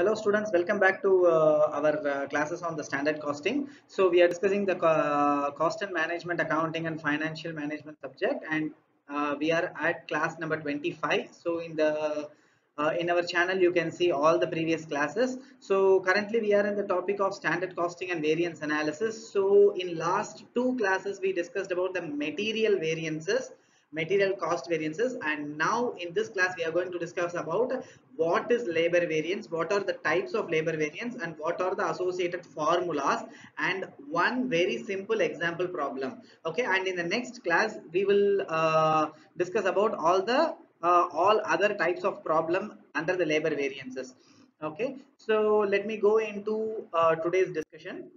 Hello students, welcome back to uh, our uh, classes on the standard costing. So we are discussing the co- cost and management accounting and financial management subject and uh, we are at class number 25. So in the uh, in our channel you can see all the previous classes. So currently we are in the topic of standard costing and variance analysis. So in last two classes we discussed about the material variances material cost variances. And now in this class we are going to discuss about what is labor variance what are the types of labor variance and what are the associated formulas and one very simple example problem. Okay and in the next class we will uh, discuss about all the uh, all other types of problem under the labor variances. Okay so let me go into uh, today's discussion.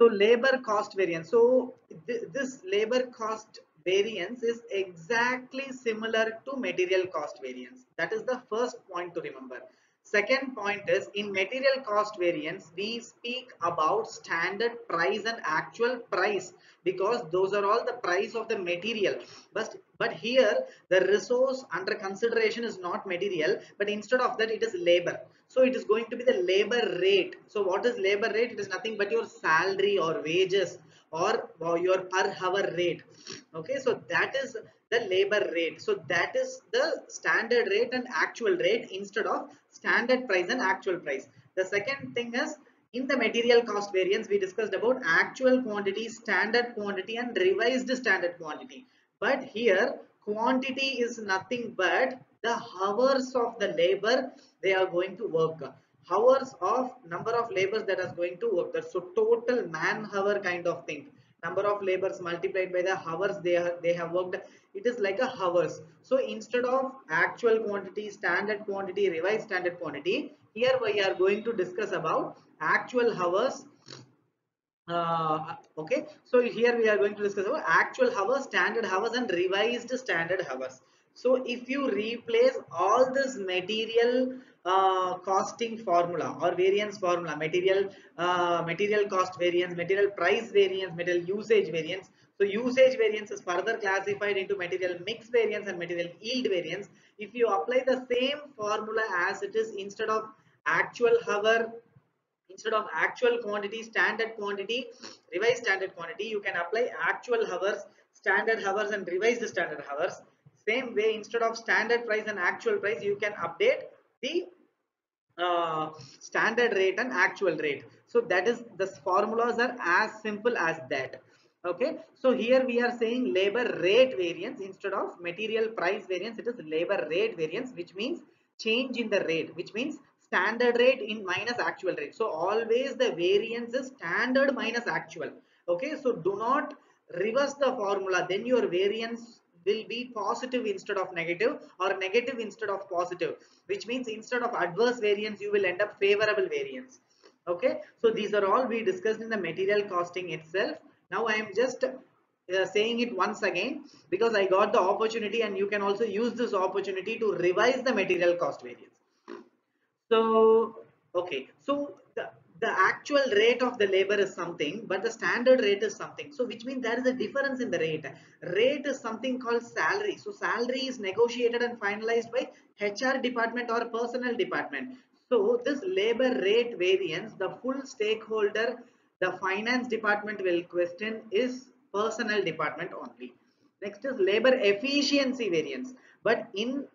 So labor cost variance. So th this labor cost variance is exactly similar to material cost variance. That is the first point to remember. Second point is in material cost variance we speak about standard price and actual price because those are all the price of the material. But but here the resource under consideration is not material but instead of that it is labor. So it is going to be the labor rate. So what is labor rate? It is nothing but your salary or wages or, your per hour rate. Okay so that is the labor rate. So that is the standard rate and actual rate instead of standard price and actual price. The second thing is in the material cost variance we discussed about actual quantity standard quantity and revised standard quantity. But here quantity is nothing but the hours of the labor they are going to work hours of number of labors that is going to work. That's so total man hour kind of thing. Number of labors multiplied by the hours they have they have worked. It is like a hours. So instead of actual quantity standard quantity revised standard quantity here we are going to discuss about actual hours. Uh, okay. So here we are going to discuss about actual hours standard hours and revised standard hours so if you replace all this material uh, costing formula or variance formula material uh, material cost variance material price variance material usage variance so usage variance is further classified into material mix variance and material yield variance. If you apply the same formula as it is instead of actual hour instead of actual quantity standard quantity revised standard quantity you can apply actual hours standard hours and revised standard hours same way instead of standard price and actual price you can update the uh, standard rate and actual rate. So that is the formulas are as simple as that. Okay? So here we are saying labor rate variance instead of material price variance it is labor rate variance which means change in the rate which means standard rate in minus actual rate. So always the variance is standard minus actual. Okay? So do not reverse the formula. Then your variance will be positive instead of negative or negative instead of positive which means instead of adverse variance you will end up favorable variance. Okay? So these are all we discussed in the material costing itself. Now i am just uh, saying it once again because i got the opportunity and you can also use this opportunity to revise the material cost variance. So okay. So the actual rate of the labor is something but the standard rate is something. So which means there is a difference in the rate. Rate is something called salary. So salary is negotiated and finalized by hr department or personnel department. So this labor rate variance the full stakeholder the finance department will question is personnel department only. Next is labor efficiency variance. But in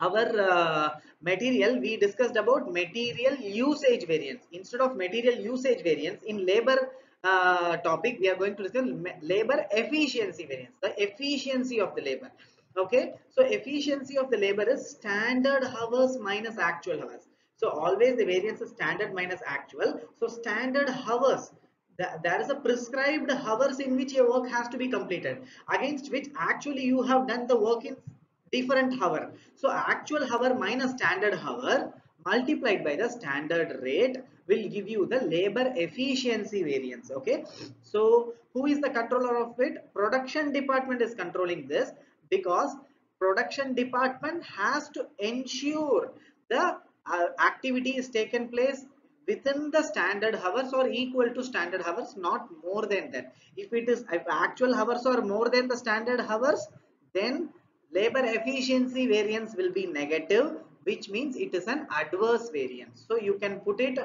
our uh, material we discussed about material usage variance. Instead of material usage variance in labor uh, topic we are going to discuss labor efficiency variance the efficiency of the labor. Okay? So efficiency of the labor is standard hours minus actual hours. So always the variance is standard minus actual. So standard hours there is a prescribed hours in which your work has to be completed. Against which actually you have done the work in different hour. So actual hour minus standard hour multiplied by the standard rate will give you the labor efficiency variance okay? So who is the controller of it? Production department is controlling this because production department has to ensure the uh, activity is taken place within the standard hours or equal to standard hours not more than that. If it is if actual hours are more than the standard hours then labor efficiency variance will be negative which means it is an adverse variance. So you can put it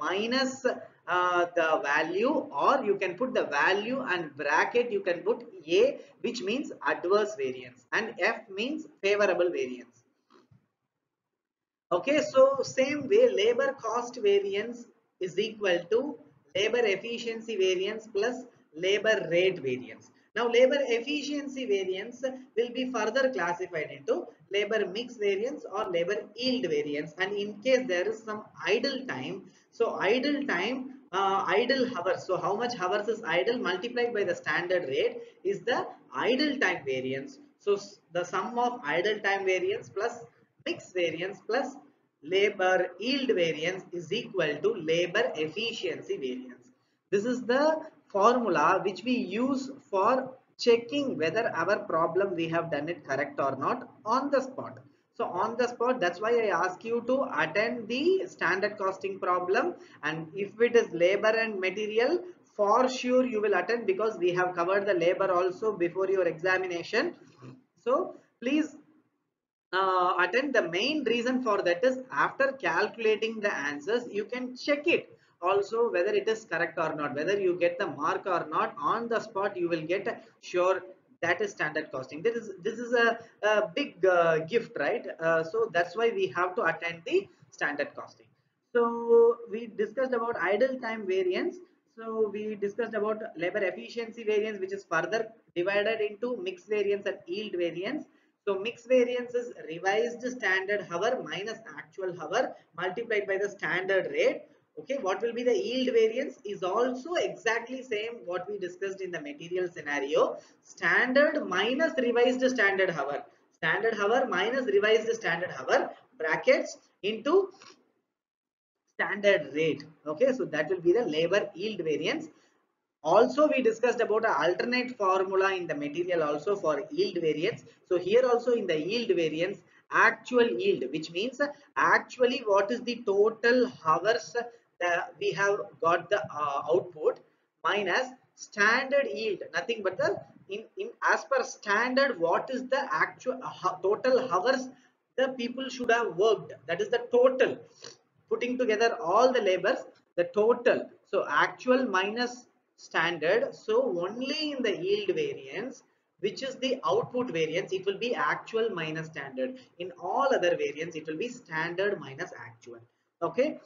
minus uh, the value or you can put the value and bracket you can put A which means adverse variance and F means favorable variance. Okay, so same way labor cost variance is equal to labor efficiency variance plus labor rate variance. Now labor efficiency variance will be further classified into labor mix variance or labor yield variance. And in case there is some idle time so idle time uh, idle hours. So how much hours is idle multiplied by the standard rate is the idle time variance. So the sum of idle time variance plus mix variance plus labor yield variance is equal to labor efficiency variance. This is the formula which we use for checking whether our problem we have done it correct or not on the spot. So on the spot that's why I ask you to attend the standard costing problem and if it is labor and material for sure you will attend because we have covered the labor also before your examination. So please uh, attend the main reason for that is after calculating the answers you can check it also whether it is correct or not whether you get the mark or not on the spot you will get sure that is standard costing. This is this is a, a big uh, gift right? Uh, so that's why we have to attend the standard costing. So we discussed about idle time variance. So we discussed about labor efficiency variance which is further divided into mix variance and yield variance. So mix variance is revised standard hour minus actual hour multiplied by the standard rate okay what will be the yield variance is also exactly same what we discussed in the material scenario. Standard minus revised standard hour. Standard hour minus revised standard hour brackets into standard rate. Okay so that will be the labor yield variance. Also we discussed about an alternate formula in the material also for yield variance. So here also in the yield variance actual yield which means actually what is the total hours we have got the uh, output minus standard yield nothing but the in, in as per standard what is the actual uh, total hours the people should have worked. That is the total. Putting together all the labors the total. So actual minus standard so only in the yield variance which is the output variance it will be actual minus standard. In all other variance it will be standard minus actual. Okay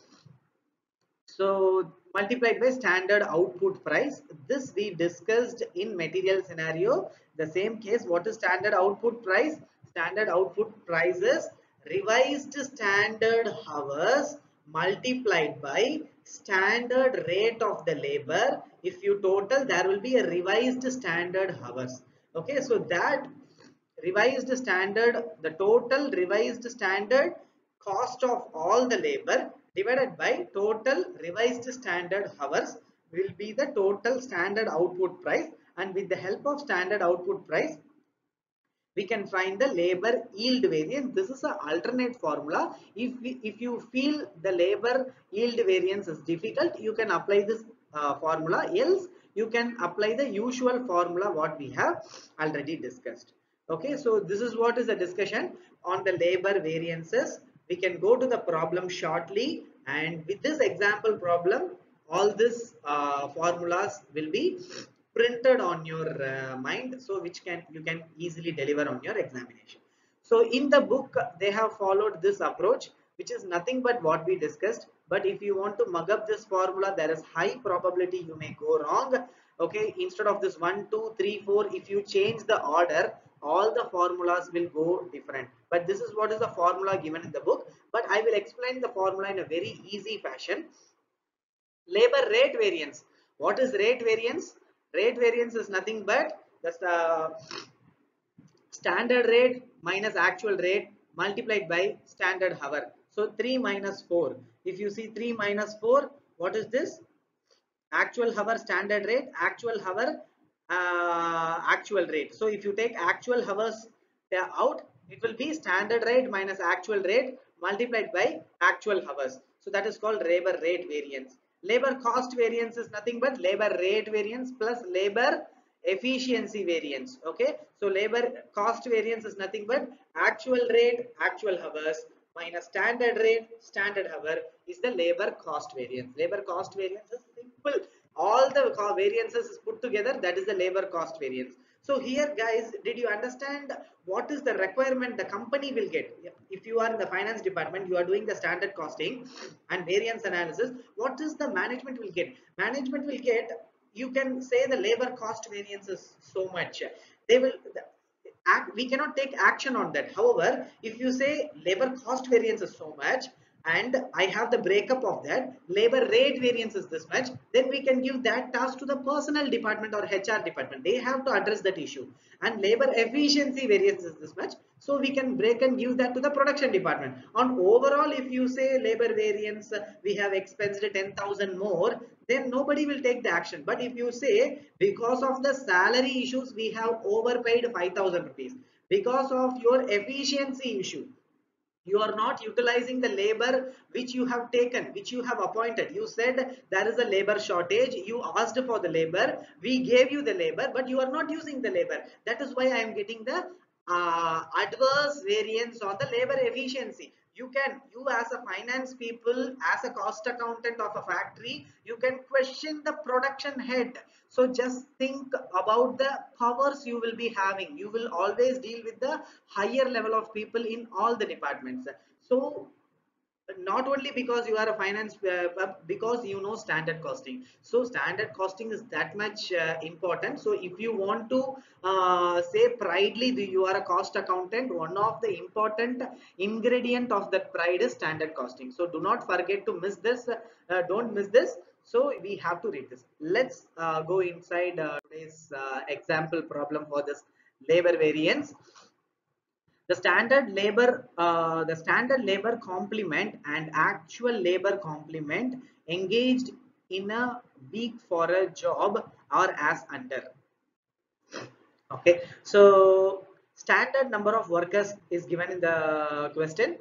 so multiplied by standard output price. This we discussed in material scenario. The same case, what is standard output price? Standard output prices revised standard hours multiplied by standard rate of the labor. If you total, there will be a revised standard hours. Okay, so that revised standard, the total revised standard cost of all the labor divided by total revised standard hours will be the total standard output price. And with the help of standard output price we can find the labor yield variance. This is an alternate formula. If we, if you feel the labor yield variance is difficult you can apply this uh, formula. Else you can apply the usual formula what we have already discussed. Okay so this is what is the discussion. On the labor variances we can go to the problem shortly and with this example problem all these uh, formulas will be printed on your uh, mind so which can you can easily deliver on your examination. So in the book they have followed this approach which is nothing but what we discussed. But if you want to mug up this formula there is high probability you may go wrong. Okay instead of this 1 2 3 4 if you change the order all the formulas will go different. But this is what is the formula given in the book. But i will explain the formula in a very easy fashion. Labor rate variance. What is rate variance? Rate variance is nothing but that's the standard rate minus actual rate multiplied by standard hour. So 3 minus 4 if you see 3 minus 4 what is this? Actual hour standard rate actual hour uh, actual rate. So if you take actual hours out, it will be standard rate minus actual rate multiplied by actual hours. So that is called labor rate variance. Labor cost variance is nothing but labor rate variance plus labor efficiency variance. Okay. So labor cost variance is nothing but actual rate, actual hours minus standard rate standard hour is the labor cost variance labor cost variance is simple all the variances is put together that is the labor cost variance. So here guys did you understand what is the requirement the company will get? If you are in the finance department you are doing the standard costing and variance analysis what is the management will get? Management will get you can say the labor cost variance is so much. They will act we cannot take action on that. However if you say labor cost variance is so much and I have the breakup of that. Labor rate variance is this much. Then we can give that task to the personnel department or HR department. They have to address that issue. And labor efficiency variance is this much. So we can break and give that to the production department. On overall if you say labor variance we have expensed 10,000 more then nobody will take the action. But if you say because of the salary issues we have overpaid 5000 rupees. Because of your efficiency issue you are not utilizing the labor which you have taken which you have appointed. You said there is a labor shortage. You asked for the labor. We gave you the labor but you are not using the labor. That is why i am getting the uh, adverse variance on the labor efficiency you can you as a finance people as a cost accountant of a factory you can question the production head. So just think about the powers you will be having. You will always deal with the higher level of people in all the departments. So not only because you are a finance uh, but because you know standard costing. So standard costing is that much uh, important. So if you want to uh, say pridely that you are a cost accountant one of the important ingredient of that pride is standard costing. So do not forget to miss this uh, don't miss this. So we have to read this. Let's uh, go inside uh, today's example problem for this labor variance the standard labor uh, the standard labor complement and actual labor complement engaged in a week for a job are as under. Okay so standard number of workers is given in the question.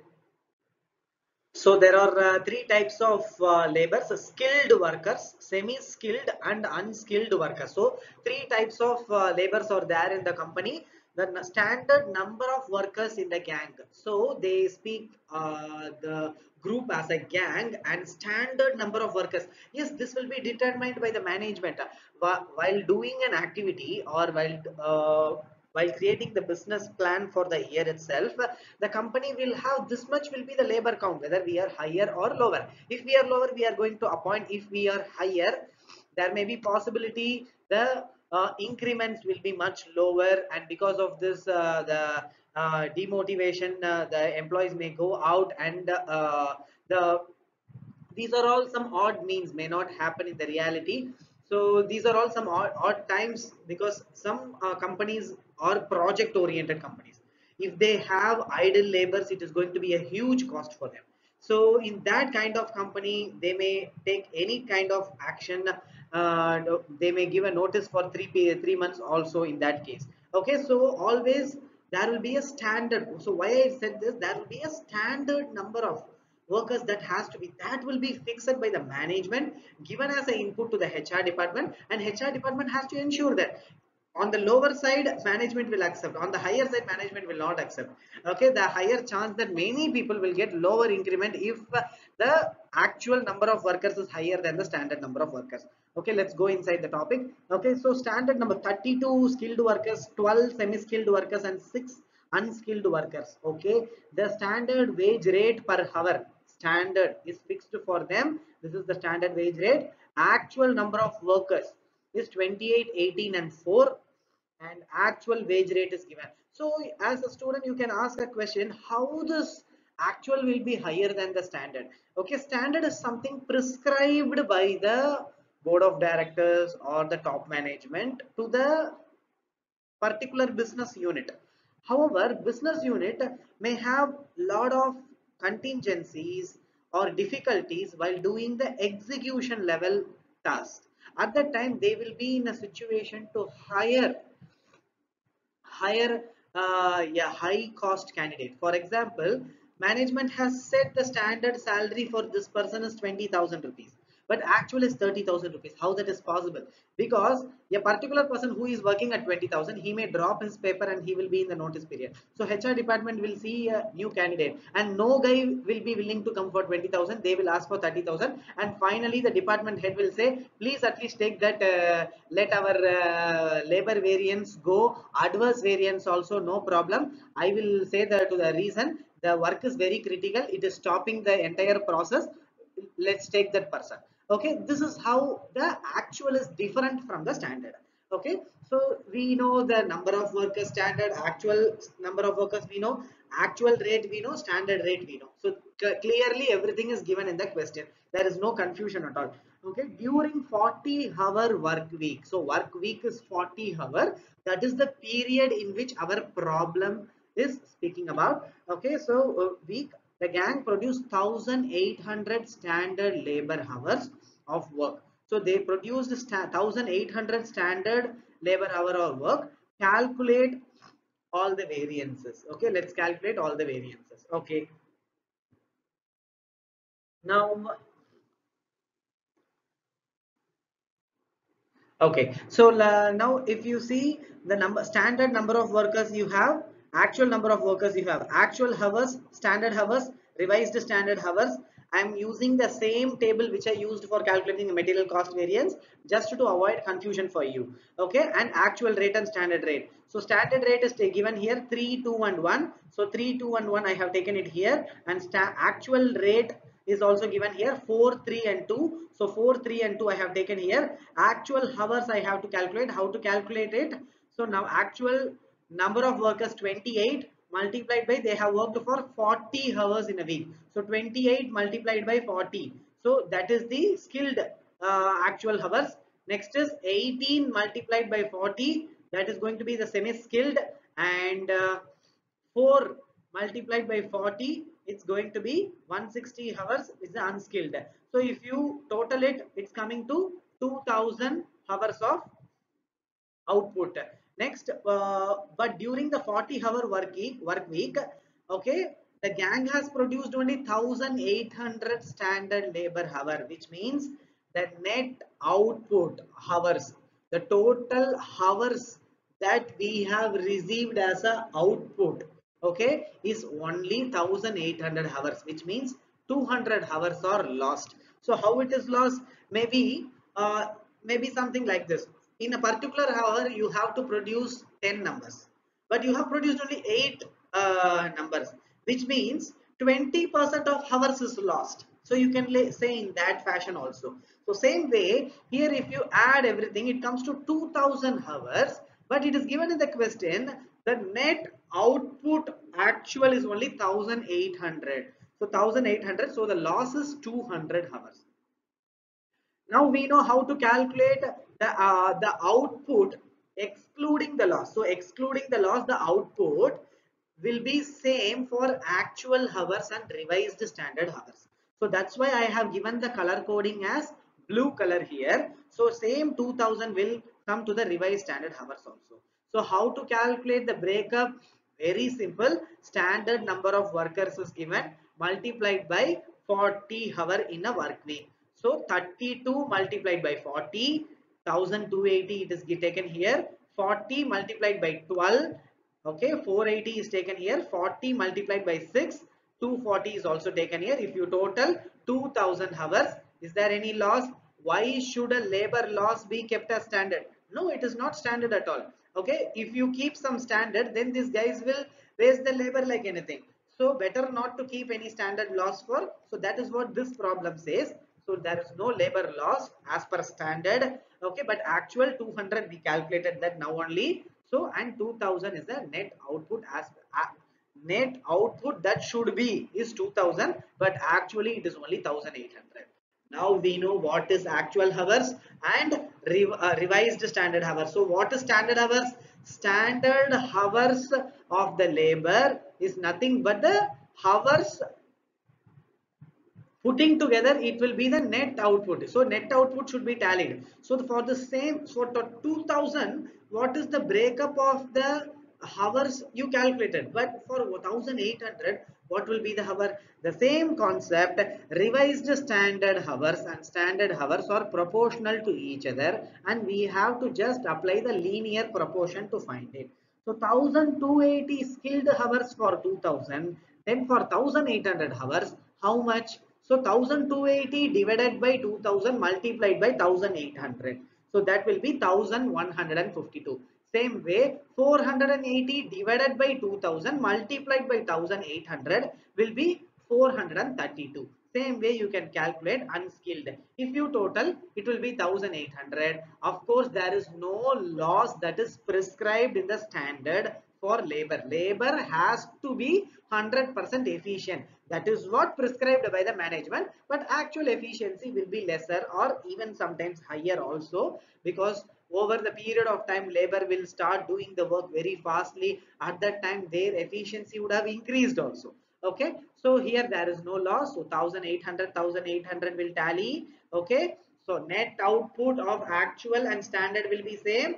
So there are uh, three types of uh, labors skilled workers semi skilled and unskilled workers. So three types of uh, labors are there in the company the standard number of workers in the gang. So they speak uh, the group as a gang and standard number of workers. Yes this will be determined by the management. While doing an activity or while uh, while creating the business plan for the year itself the company will have this much will be the labor count whether we are higher or lower. If we are lower we are going to appoint. If we are higher there may be possibility the uh, increments will be much lower and because of this uh, the uh, demotivation uh, the employees may go out and uh, the these are all some odd means may not happen in the reality. So these are all some odd, odd times because some uh, companies are project oriented companies. If they have idle labors it is going to be a huge cost for them so in that kind of company they may take any kind of action uh, they may give a notice for three three months also in that case. Okay so always there will be a standard. So why i said this? There will be a standard number of workers that has to be that will be fixed by the management given as an input to the hr department and hr department has to ensure that on the lower side management will accept. On the higher side management will not accept. Okay the higher chance that many people will get lower increment if the actual number of workers is higher than the standard number of workers. Okay let's go inside the topic. Okay so standard number 32 skilled workers 12 semi-skilled workers and 6 unskilled workers. Okay the standard wage rate per hour. Standard is fixed for them. This is the standard wage rate. Actual number of workers is 28 18 and 4 and actual wage rate is given. So as a student you can ask a question how this actual will be higher than the standard? Okay standard is something prescribed by the board of directors or the top management to the particular business unit. However business unit may have lot of contingencies or difficulties while doing the execution level task. At that time they will be in a situation to hire hire uh, yeah high cost candidate. For example management has set the standard salary for this person is 20000 rupees but actual is 30,000 rupees. How that is possible? Because a particular person who is working at 20,000, he may drop his paper and he will be in the notice period. So HR department will see a new candidate and no guy will be willing to come for 20,000. They will ask for 30,000 and finally the department head will say, please at least take that, uh, let our uh, labor variance go, adverse variance also no problem. I will say that to the reason the work is very critical. It is stopping the entire process let's take that person okay this is how the actual is different from the standard. Okay so we know the number of workers standard actual number of workers we know actual rate we know standard rate we know. So clearly everything is given in the question. There is no confusion at all. Okay during 40 hour work week so work week is 40 hour that is the period in which our problem is speaking about. Okay so uh, week the gang produced 1800 standard labor hours of work. So they produced 1800 standard labor hour of work. Calculate all the variances. Okay, let's calculate all the variances. Okay. Now, okay. So uh, now if you see the number standard number of workers you have actual number of workers you have. Actual hours standard hours revised standard hours. I am using the same table which i used for calculating the material cost variance just to avoid confusion for you. Okay? And actual rate and standard rate. So standard rate is given here 3 2 and 1 so 3 2 and 1 i have taken it here. And actual rate is also given here 4 3 and 2 so 4 3 and 2 i have taken here. Actual hours i have to calculate. How to calculate it? So now actual number of workers 28 multiplied by they have worked for 40 hours in a week. So 28 multiplied by 40 so that is the skilled uh, actual hours. Next is 18 multiplied by 40 that is going to be the semi skilled and uh, 4 multiplied by 40 it's going to be 160 hours is the unskilled. So if you total it it's coming to 2000 hours of output next uh, but during the 40 hour work week, work week okay the gang has produced only 1800 standard labor hour which means the net output hours the total hours that we have received as a output okay is only 1800 hours which means 200 hours are lost. So how it is lost? Maybe uh, maybe something like this in a particular hour you have to produce 10 numbers. But you have produced only 8 uh, numbers which means 20% of hours is lost. So you can say in that fashion also. So same way here if you add everything it comes to 2000 hours but it is given in the question the net output actual is only 1800 so 1800 so the loss is 200 hours. Now we know how to calculate the uh, the output excluding the loss. So excluding the loss the output will be same for actual hours and revised standard hours. So that's why i have given the color coding as blue color here. So same 2000 will come to the revised standard hours also. So how to calculate the breakup? Very simple. Standard number of workers is given multiplied by 40 hour in a work week. So 32 multiplied by 40 1280 it is taken here. 40 multiplied by 12 okay 480 is taken here. 40 multiplied by 6 240 is also taken here. If you total 2000 hours is there any loss? Why should a labor loss be kept as standard? No it is not standard at all okay? If you keep some standard then these guys will raise the labor like anything. So better not to keep any standard loss for. So that is what this problem says so there is no labor loss as per standard okay? But actual 200 we calculated that now only. So and 2000 is the net output as uh, net output that should be is 2000 but actually it is only 1800 now we know what is actual hours and uh, revised standard hours. So what is standard hours? Standard hours of the labor is nothing but the hours putting together it will be the net output. So net output should be tallied. So for the same so 2000 what is the breakup of the hours you calculated? But for 1800 what will be the hour? The same concept revised standard hours and standard hours are proportional to each other and we have to just apply the linear proportion to find it. So 1280 skilled hours for 2000 then for 1800 hours how much so 1280 divided by 2000 multiplied by 1800 so that will be 1152 same way 480 divided by 2000 multiplied by 1800 will be 432 same way you can calculate unskilled. If you total it will be 1800 of course there is no loss that is prescribed in the standard for labor. Labor has to be 100% efficient that is what prescribed by the management but actual efficiency will be lesser or even sometimes higher also because over the period of time labor will start doing the work very fastly. At that time their efficiency would have increased also. Okay? So here there is no loss. So 1800 1800 will tally. Okay? So net output of actual and standard will be same.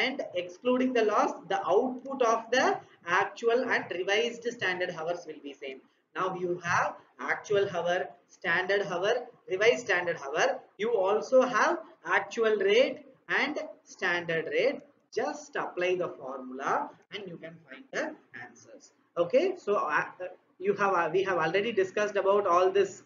And excluding the loss the output of the actual and revised standard hours will be same now you have actual hour standard hour revised standard hour. You also have actual rate and standard rate. Just apply the formula and you can find the answers. Okay? So uh, you have uh, we have already discussed about all this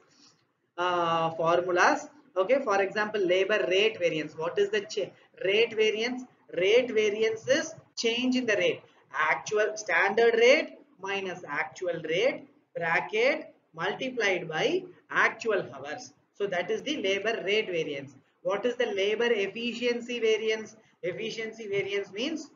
uh, formulas. Okay? For example labor rate variance. What is the rate variance? Rate variance is change in the rate. Actual standard rate minus actual rate bracket multiplied by actual hours. So that is the labor rate variance. What is the labor efficiency variance? Efficiency variance means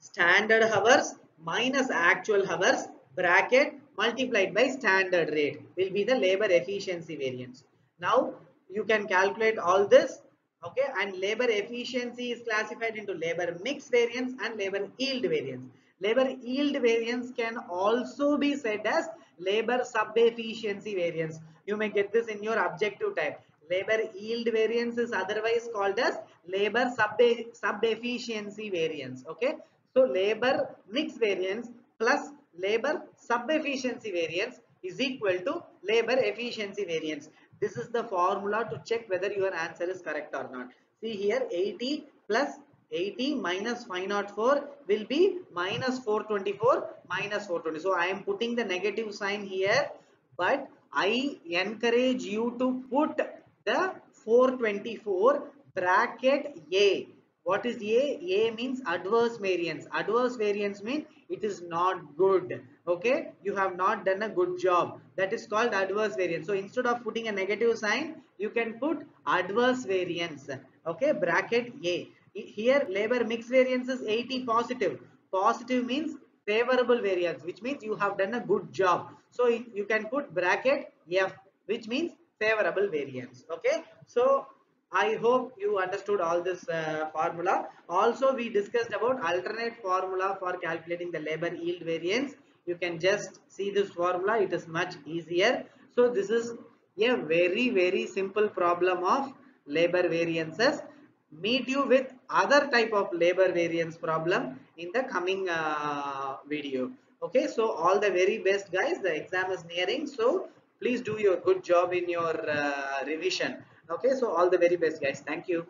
standard hours minus actual hours bracket multiplied by standard rate will be the labor efficiency variance. Now you can calculate all this okay? And labor efficiency is classified into labor mix variance and labor yield variance labor yield variance can also be said as labor sub efficiency variance. You may get this in your objective type. Labor yield variance is otherwise called as labor sub sub efficiency variance okay? So labor mix variance plus labor sub efficiency variance is equal to labor efficiency variance. This is the formula to check whether your answer is correct or not. See here 80 plus 80 minus 504 will be minus 424 minus 420 so i am putting the negative sign here but i encourage you to put the 424 bracket a. What is a? A means adverse variance. Adverse variance means it is not good. Okay? You have not done a good job. That is called adverse variance. So instead of putting a negative sign you can put adverse variance. Okay? Bracket a here labor mix variance is 80 positive Positive means favorable variance which means you have done a good job so you can put bracket f which means favorable variance okay so I hope you understood all this uh, formula. Also, we discussed about alternate formula for calculating the labor yield variance. You can just see this formula. It is much easier. So, this is a very, very simple problem of labor variances. Meet you with other type of labor variance problem in the coming uh, video. Okay, so all the very best guys. The exam is nearing. So, please do your good job in your uh, revision okay so all the very best guys thank you